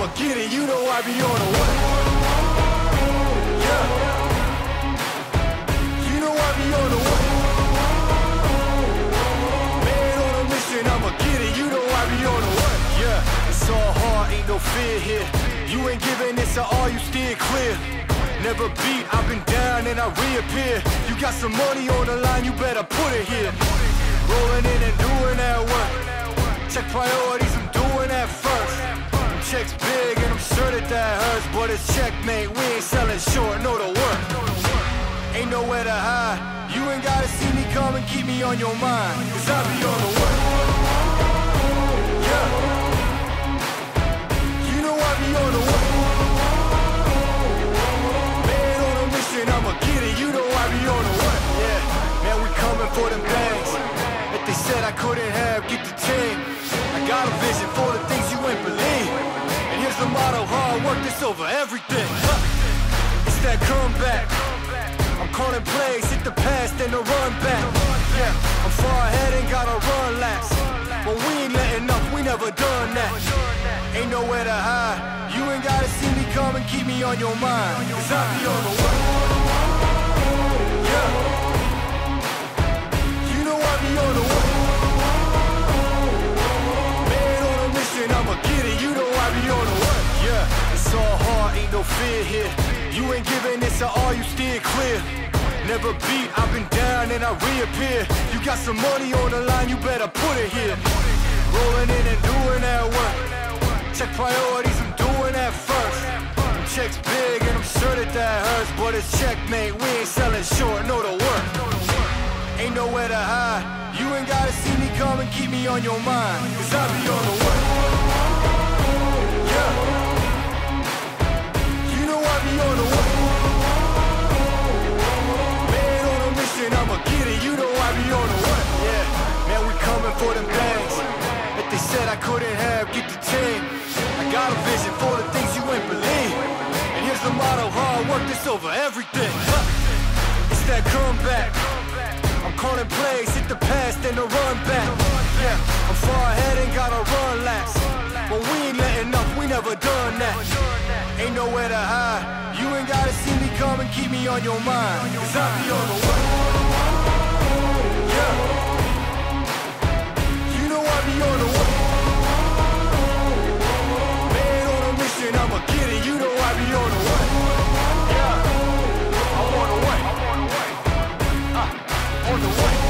I'ma get it, you know I be on the way. Yeah. You know I be on the way. Man on a mission, I'ma get it, you know I be on the way. Yeah, it's all hard, ain't no fear here. You ain't giving this to all, you steer clear. Never beat, I've been down and I reappear. You got some money on the line, you better put it here. Rolling in and doing that hurts, but it's checkmate. We ain't selling short, no the work. Ain't nowhere to hide. You ain't gotta see me come and keep me on your mind. Cause I be on the way. Yeah. You know I be on the way. Man on a mission, I'ma get it. You know I be on the way. Yeah. Man, we coming for them bags. If they said I couldn't have, get the team. I got a vision for the things you ain't believe. The motto, hard work, this over everything. Huh. It's that comeback. I'm calling plays, hit the pass, then the run back. Yeah, I'm far ahead and got a run laps. But we ain't letting up, we never done that. Ain't nowhere to hide. You ain't gotta see me come and keep me on your mind. Cause I be on the ain't here. You ain't giving this to all, you steer clear. Never beat, I've been down and I reappear. You got some money on the line, you better put it here. Rolling in and doing that work. Check priorities, I'm doing that first. Them checks big and I'm sure that that hurts, but it's checkmate. We ain't selling short, know the work. Ain't nowhere to hide. You ain't gotta see me come and keep me on your mind. Cause I be on the way. Said I couldn't have, get the team. I got a vision for the things you ain't believe. And here's the motto, hard work, this over everything. It's that comeback. I'm calling plays, hit the pass, then the run back. Yeah, I'm far ahead and got a run laps. But we ain't letting up, we never done that. Ain't nowhere to hide. You ain't gotta see me come and keep me on your mind. Cause I be on the way. or the right.